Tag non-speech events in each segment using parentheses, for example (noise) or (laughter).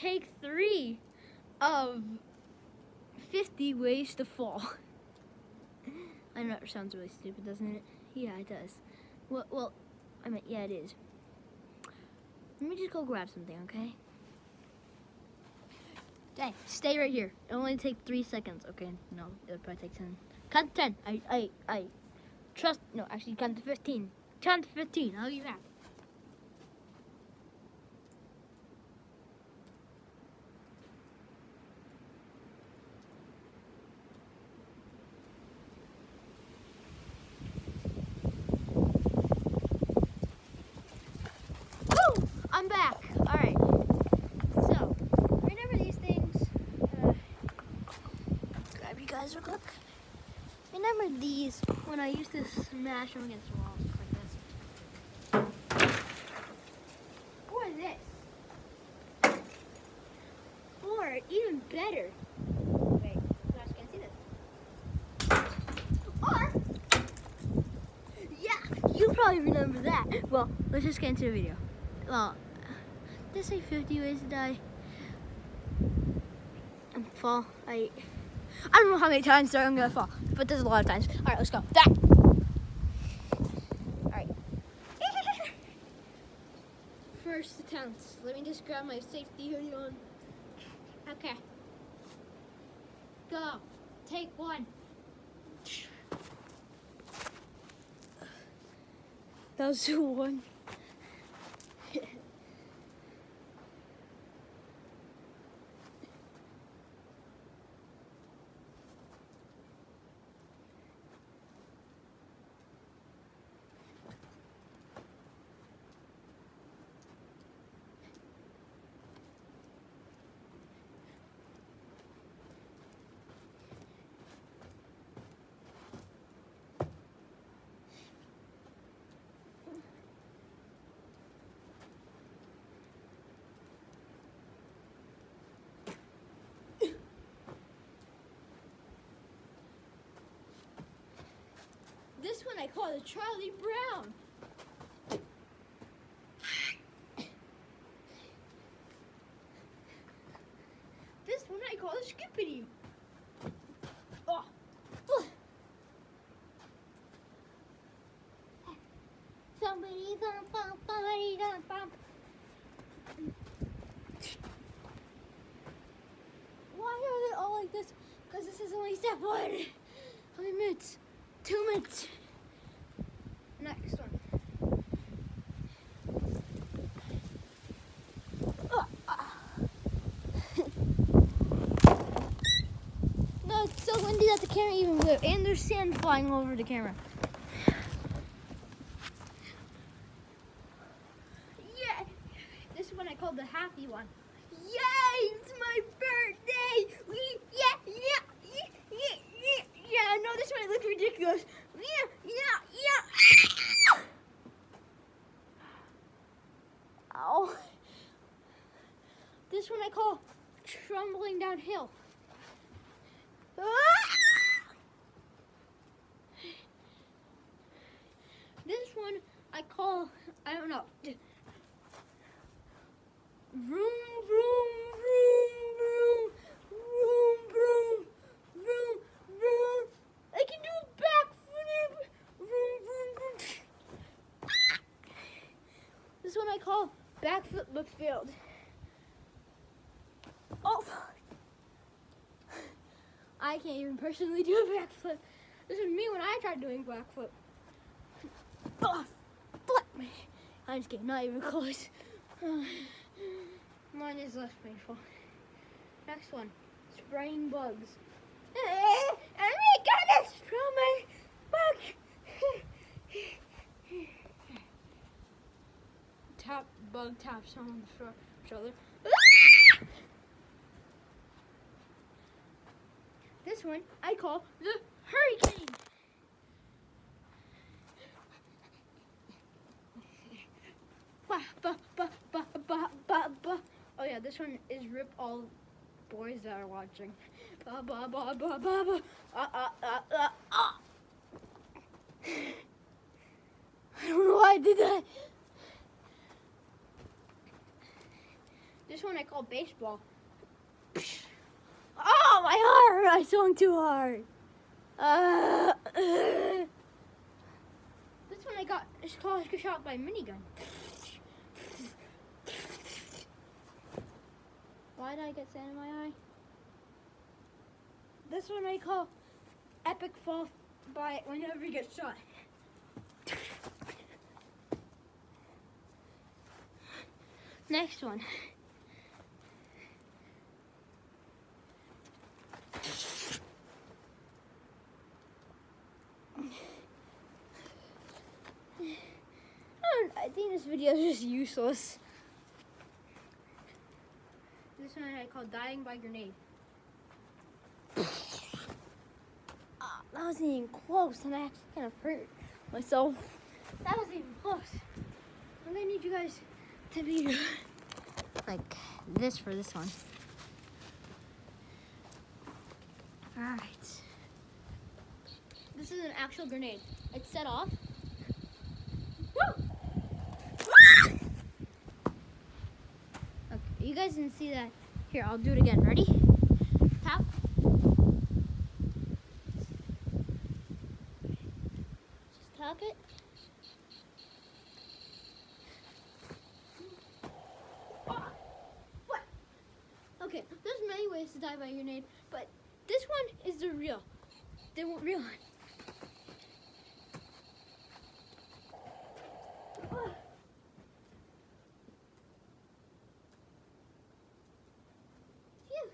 take three of 50 ways to fall. (laughs) I know it sounds really stupid, doesn't it? Yeah, it does. Well, well, I mean, yeah, it is. Let me just go grab something, okay? Dang, stay right here. It'll only take three seconds. Okay, no, it'll probably take ten. Count to ten. I, I, I trust. No, actually, count to fifteen. Count to fifteen. I'll be back. I'm back. All right. So, remember these things? Uh, grab you guys real quick. Remember these when I used to smash them against walls like this? Or this. Or even better. Wait, you guys can't see this. Or, yeah, you probably remember that. Well, let's just get into the video. Well, there's like 50 ways to die. And fall. I I don't know how many times I'm gonna fall, but there's a lot of times. All right, let's go. That. All right. (laughs) First attempts. Let me just grab my safety hoodie on. Okay. Go. Take one. That was (laughs) one. One I call the Charlie Brown. This one I call the Skippity. Oh. Somebody gonna bump, somebody gonna bump. Why are they all like this? Because this is only step one. How minutes? Two minutes. Next one. Ah, ah. no, it's so windy that the camera even blew, and there's sand flying over the camera. Yeah, this one I call the happy one. Yay! It's my birthday! Yeah yeah yeah yeah yeah. Yeah, I know this might look ridiculous. Yeah yeah yeah. Ow. This one I call trembling downhill. Ah! This one I call I don't know. Vroom, vroom, vroom, vroom, vroom, vroom, vroom, vroom. I can do a backflip. Vroom, vroom, vroom. Ah! This one I call backflip but failed. Oh, I can't even personally (laughs) do a backflip. This is me when I tried doing backflip. Oh, flip me. I'm just kidding, not even close. (sighs) Mine is less painful. Next one, spraying bugs. (laughs) My goodness, from my bug. (laughs) Tap bug taps on the shoulder. This one I call the hurricane. Oh yeah, this one is rip all boys that are watching. Ah ah ah ah ah. I don't know why I did that. This one I call baseball. I swung too hard. Uh, this one I got is called shot by minigun. Why did I get sand in my eye? This one I call epic fall by whenever you get shot. Next one. I think this video is just useless. This one I call dying by grenade. Ah, that wasn't even close, and I actually kind of hurt myself. That wasn't even close. I'm gonna need you guys to be like this for this one. Alright. This is an actual grenade. It's set off. Woo! Okay, you guys didn't see that. Here, I'll do it again. Ready? Tap. Just tap it. What? Okay, there's many ways to die by your grenade, but this one is the real. The real one. Phew.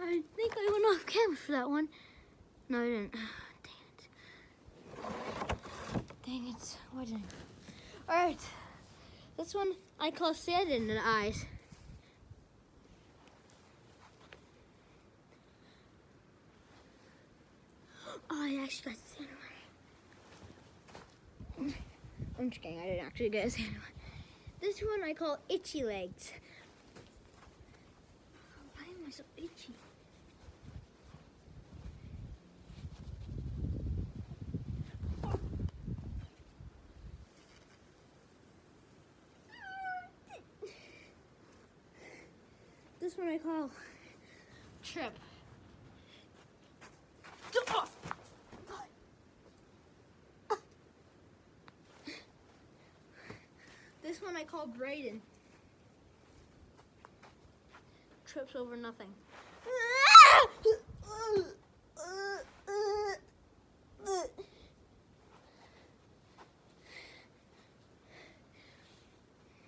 I think I went off camera for that one. No, I didn't. (sighs) Dang it. Dang it. Why didn't Alright. This one I call sand in the eyes. (gasps) Oh, I actually got sand in my I'm just kidding, I didn't actually get sand in my This one I call itchy legs. Why am I so itchy? This one I call trip. This one I call Braden. Trips over nothing.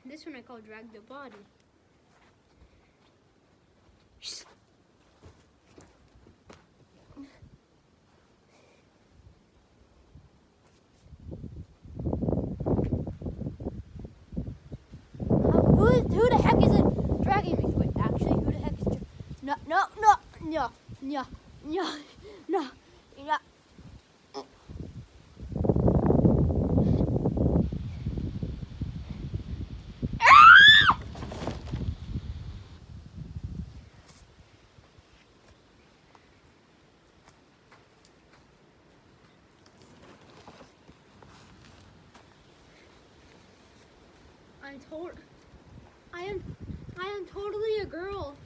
This one I call drag the body. Who, who the heck is it dragging me? Wait, actually, who the heck is... No, no, no, no, no, no, no, no. I'm told I am I am totally a girl.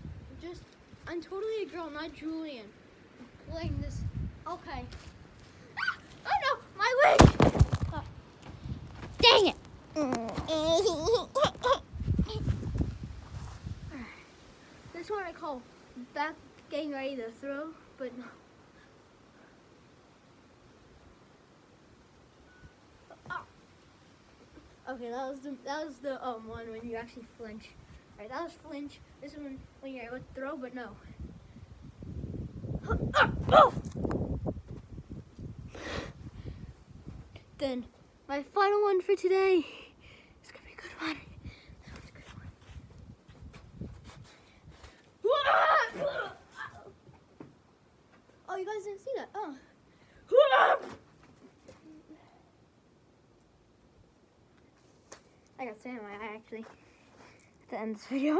Just I'm totally a girl, not Julian. Playing this okay. Ah! Oh no, my wig! Oh. Dang it! this one I call back getting ready to throw, but no. Okay, that was the that was the um one when you actually flinch. Alright, that was flinch. This one when you're able to throw, but no. Then my final one for today is gonna be a good one. This one's a good one. Oh, you guys didn't see that? Oh. I got sand in my eye actually. To end this (laughs) video.